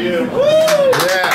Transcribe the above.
you. Woo! Yeah.